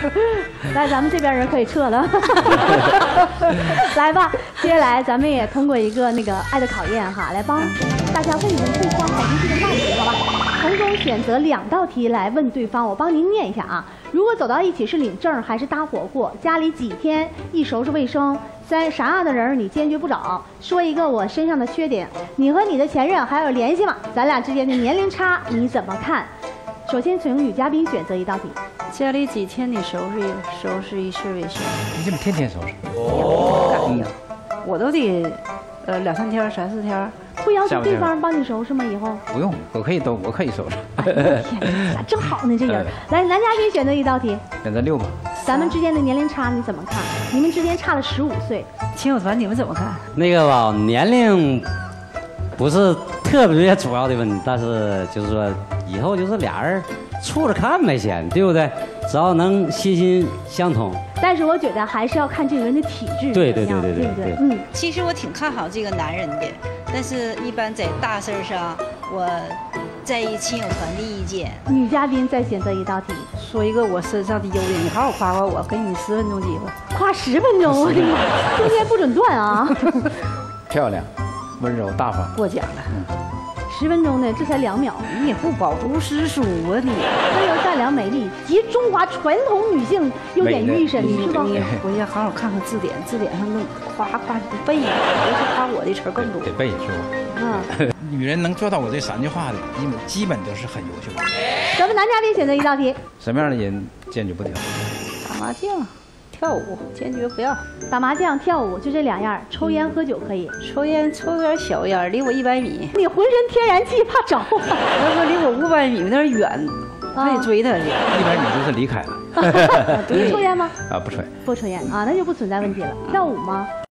来，咱们这边人可以撤了。来吧，接下来咱们也通过一个那个爱的考验哈，来帮大家问一问对方感兴趣的话题，好吧？从中选择两道题来问对方，我帮您念一下啊。如果走到一起是领证还是搭伙过？家里几天一收拾卫生？三啥样的人你坚决不找？说一个我身上的缺点。你和你的前任还有联系吗？咱俩之间的年龄差你怎么看？首先请女嘉宾选择一道题。家里几天你收拾一收拾一次卫生？你怎么天天收拾？哦，呀，我都得呃两三天、三四天。不要求对方帮你收拾吗？以后不用，我可以都我可以收拾。天哪，正好呢，这人。来，男嘉宾选择一道题。选择六吧。咱们之间的年龄差你怎么看？你们之间差了十五岁。亲友团你们怎么看？那个吧，年龄不是特别主要的问题，但是就是说以后就是俩人处着看呗，先对不对？只要能心心相通。但是我觉得还是要看这个人的体质对对对对对对。嗯，其实我挺看好这个男人的。但是，一般在大事上，我在意亲友团的意见。女嘉宾再选择一道题，说一个我身上的优点，你好好夸夸我，给你十分钟机会，夸十分钟，我的妈，中间不准断啊！漂亮，温柔大方，过奖了。十分钟呢，这才两秒，你也不饱读诗书啊你！温柔善良美丽，集中华传统女性优点于一身，你是吧？回去好好看看字典，字典上能夸夸背，尤其夸我的词更多。得背是吧？嗯，女人能做到我这三句话的，基本基本都是很优秀的。咱们男嘉宾选择一道题，什么样的人坚决不挑？打麻将。跳舞坚决不要，打麻将、跳舞就这两样。抽烟喝酒可以，抽烟抽点小烟，离我一百米。你浑身天然气，怕着？他说离我五百米有点远，还得追他去。一百米就是离开了。你抽烟吗？啊，不抽。不抽烟啊，那就不存在问题了。跳舞吗？